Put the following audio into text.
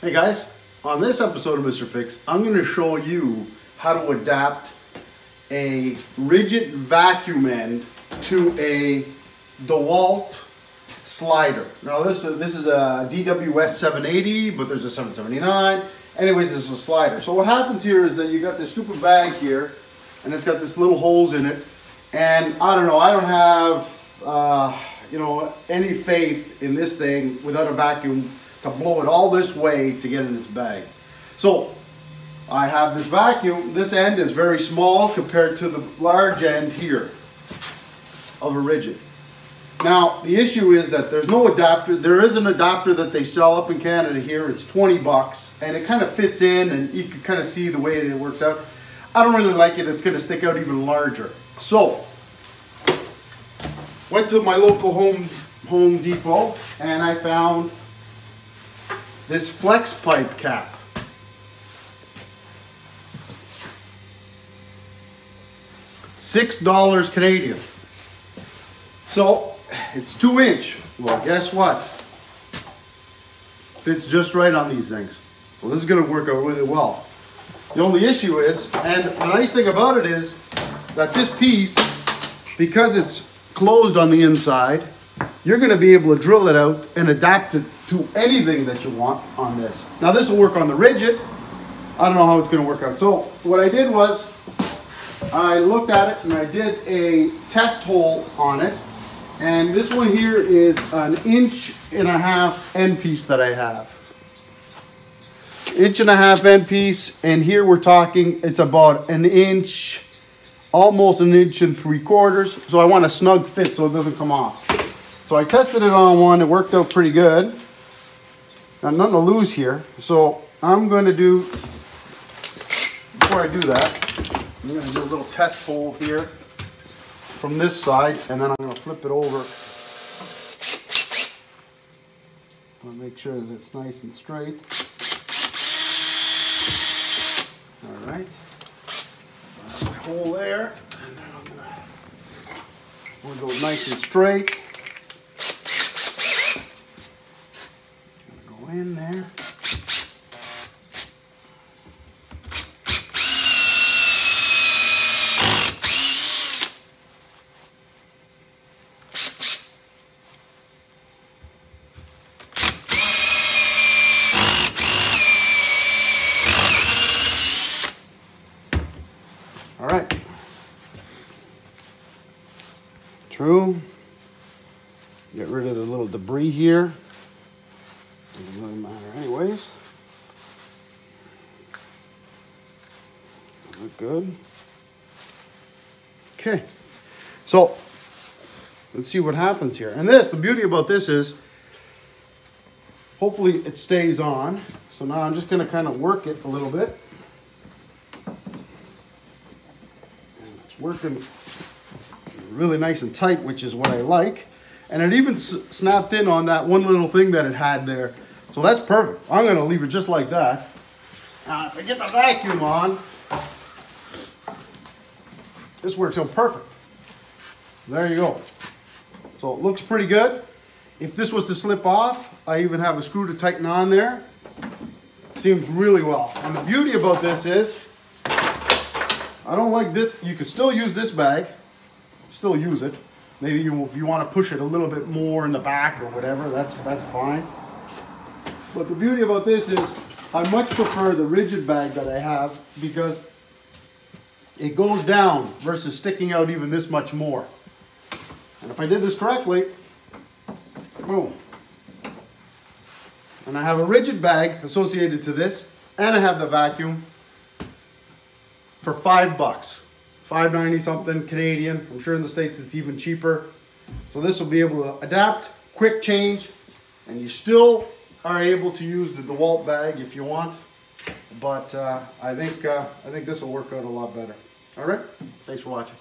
Hey guys, on this episode of Mr. Fix, I'm going to show you how to adapt a Ridgid vacuum end to a DeWalt slider. Now this is, this is a DWS 780, but there's a 779. Anyways, this is a slider. So what happens here is that you got this stupid bag here, and it's got this little holes in it, and I don't know, I don't have, uh, you know, any faith in this thing without a vacuum to blow it all this way to get in this bag. So I have this vacuum. This end is very small compared to the large end here of a Ridgid. Now the issue is that there's no adapter. There is an adapter that they sell up in Canada here. It's 20 bucks and it kind of fits in and you can kind of see the way it works out. I don't really like it. It's going to stick out even larger. So went to my local home Home Depot and I found this flex pipe cap. Six dollars Canadian. So it's two inch. Well, guess what? Fits just right on these things. Well, this is gonna work out really well. The only issue is, and the nice thing about it is that this piece, because it's closed on the inside, you're gonna be able to drill it out and adapt it to anything that you want on this. Now this will work on the Ridgid. I don't know how it's gonna work out. So what I did was, I looked at it and I did a test hole on it. And this one here is an inch and a half end piece that I have. Inch and a half end piece, and here we're talking, it's about an inch, almost an inch and three quarters. So I want a snug fit so it doesn't come off. So I tested it on one, it worked out pretty good. Got nothing to lose here. So I'm going to do, before I do that, I'm going to do a little test hole here from this side, and then I'm going to flip it over. I'll make sure that it's nice and straight. All right. hole there, and then I'm going to go nice and straight. In there. All right. True. Get rid of the little debris here. Doesn't really matter anyways. Look good. Okay, so let's see what happens here. And this, the beauty about this is, hopefully it stays on. So now I'm just gonna kind of work it a little bit. And it's working really nice and tight, which is what I like. And it even snapped in on that one little thing that it had there. So that's perfect. I'm gonna leave it just like that. Ah, now if I get the vacuum on, this works out perfect. There you go. So it looks pretty good. If this was to slip off, I even have a screw to tighten on there. Seems really well. And the beauty about this is, I don't like this, you can still use this bag, still use it. Maybe you, if you want to push it a little bit more in the back or whatever, that's, that's fine. But the beauty about this is I much prefer the Ridgid bag that I have because it goes down versus sticking out even this much more. And if I did this correctly, boom. And I have a Ridgid bag associated to this and I have the vacuum for five bucks. 5.90 something Canadian. I'm sure in the States it's even cheaper. So this will be able to adapt, quick change, and you still are able to use the DeWalt bag if you want, but uh, I think uh, I think this will work out a lot better. All right, thanks for watching.